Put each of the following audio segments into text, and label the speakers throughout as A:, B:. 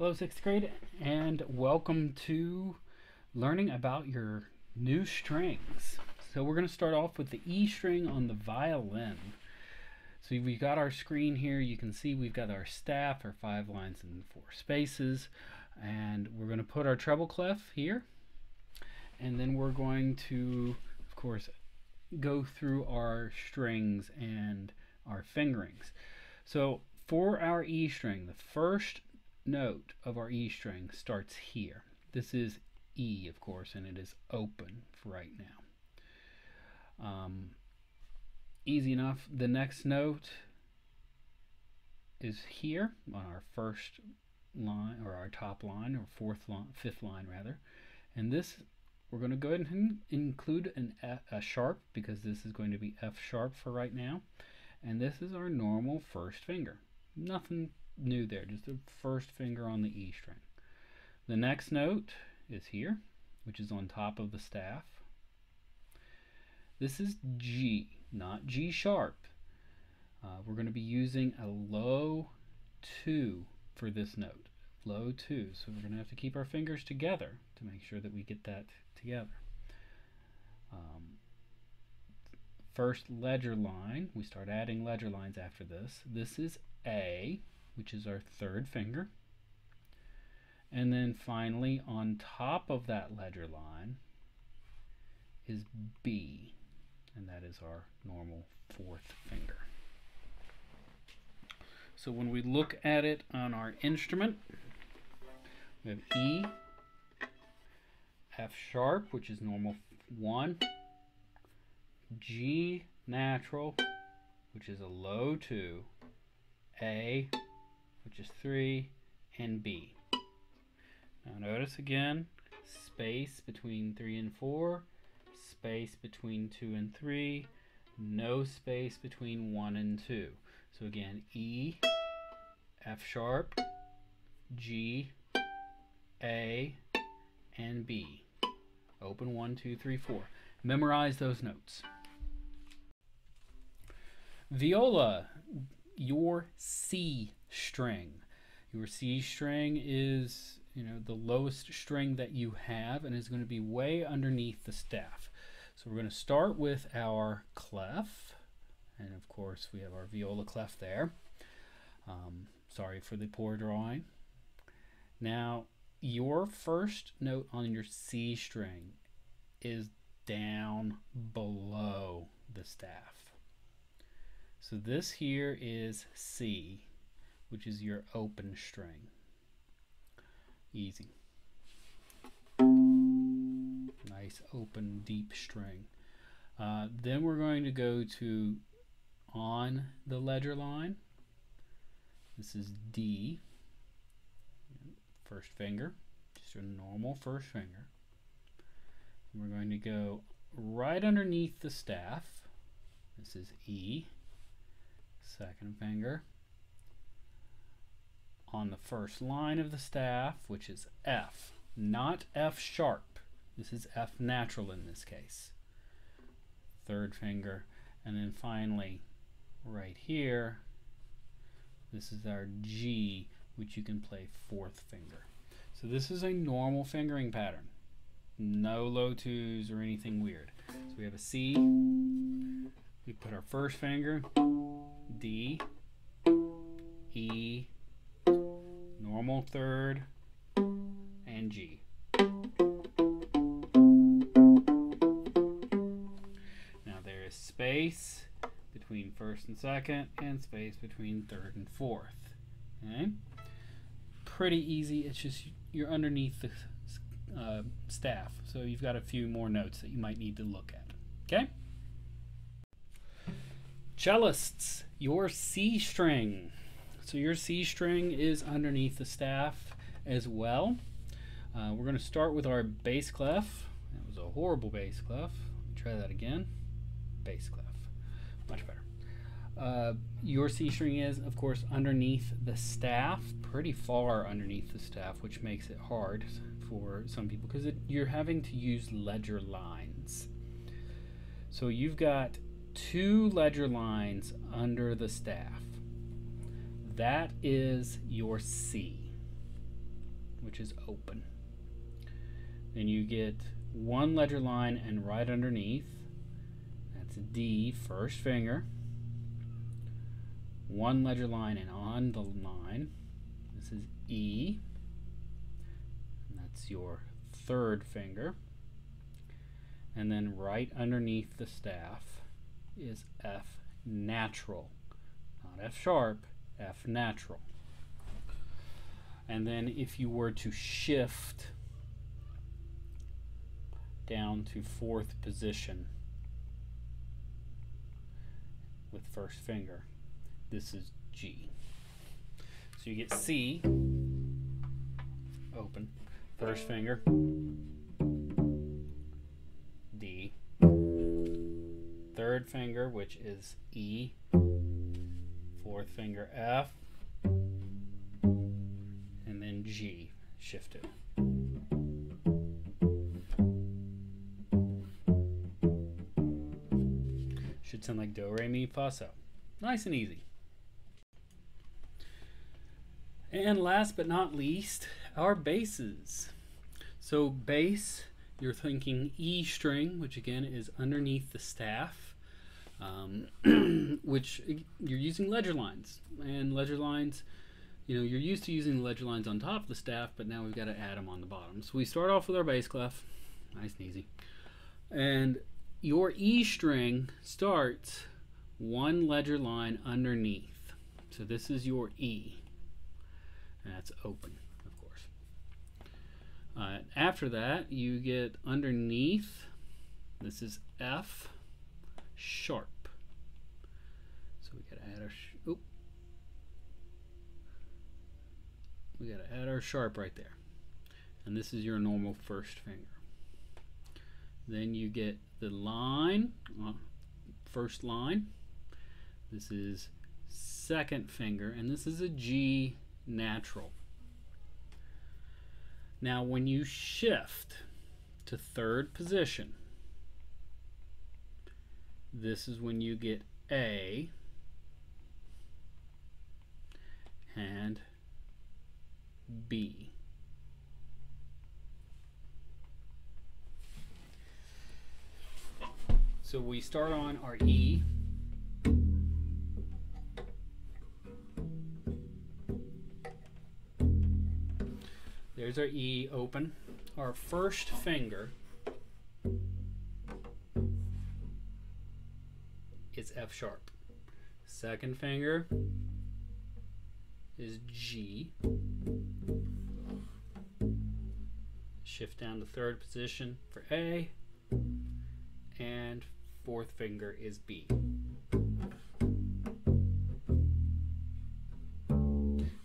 A: Hello, sixth grade, and welcome to learning about your new strings. So we're going to start off with the E string on the violin. So we've got our screen here. You can see we've got our staff, our five lines and four spaces, and we're going to put our treble clef here, and then we're going to, of course, go through our strings and our fingerings. So for our E string, the first note of our E string starts here. This is E, of course, and it is open for right now. Um, easy enough. The next note is here on our first line, or our top line, or fourth line, fifth line rather. And this, we're going to go ahead and include an F, a sharp because this is going to be F sharp for right now. And this is our normal first finger. Nothing new there, just the first finger on the E string. The next note is here, which is on top of the staff. This is G, not G sharp. Uh, we're going to be using a low 2 for this note. Low 2. So we're going to have to keep our fingers together to make sure that we get that together. Um, first ledger line, we start adding ledger lines after this. This is A which is our third finger. And then finally, on top of that ledger line is B, and that is our normal fourth finger. So when we look at it on our instrument, we have E, F sharp, which is normal 1, G natural, which is a low 2, A, which is 3, and B. Now notice again, space between 3 and 4, space between 2 and 3, no space between 1 and 2. So again, E, F sharp, G, A, and B. Open 1, 2, 3, 4. Memorize those notes. Viola, your C string. Your C string is you know the lowest string that you have and is going to be way underneath the staff. So we're going to start with our clef and of course we have our viola clef there. Um, sorry for the poor drawing. Now your first note on your C string is down below the staff. So this here is C which is your open string. Easy. Nice open deep string. Uh, then we're going to go to on the ledger line. This is D, first finger, just a normal first finger. And we're going to go right underneath the staff. This is E, second finger on the first line of the staff, which is F, not F sharp. This is F natural in this case. Third finger, and then finally, right here, this is our G, which you can play fourth finger. So this is a normal fingering pattern. No low twos or anything weird. So we have a C, we put our first finger, D, E, normal third, and G. Now there is space between first and second, and space between third and fourth. Okay? Pretty easy, it's just you're underneath the uh, staff, so you've got a few more notes that you might need to look at. Okay? Cellists, your C string. So your C string is underneath the staff as well. Uh, we're going to start with our bass clef. That was a horrible bass clef. Try that again. Bass clef. Much better. Uh, your C string is, of course, underneath the staff, pretty far underneath the staff, which makes it hard for some people because you're having to use ledger lines. So you've got two ledger lines under the staff. That is your C. which is open. Then you get one ledger line and right underneath, that's D, first finger. One ledger line and on the line, this is E, that's your third finger. And then right underneath the staff is F natural, not F sharp, F natural. And then if you were to shift down to fourth position with first finger, this is G. So you get C, open, first finger, D, third finger, which is E, fourth finger F, and then G shifted. Should sound like do, re, mi, fa, so. Nice and easy. And last but not least, our basses. So bass, you're thinking E string, which again is underneath the staff, um, which you're using ledger lines. And ledger lines, you know, you're used to using ledger lines on top of the staff, but now we've got to add them on the bottom. So we start off with our bass clef, nice and easy. And your E string starts one ledger line underneath. So this is your E, and that's open, of course. Uh, after that, you get underneath, this is F sharp. So we gotta add our, oop. We gotta add our sharp right there. And this is your normal first finger. Then you get the line, uh, first line. This is second finger, and this is a G natural. Now, when you shift to third position, this is when you get A and B. So we start on our E. There's our E open. Our first finger is F sharp. Second finger is G. Shift down to third position for A. And fourth finger is B.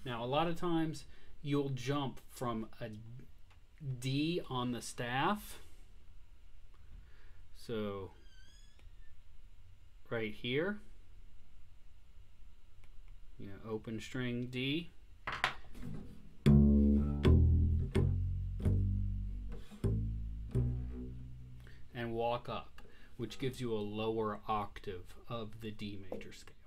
A: Now, a lot of times you'll jump from a D on the staff. So, right here, you know, open string D. And walk up which gives you a lower octave of the D major scale.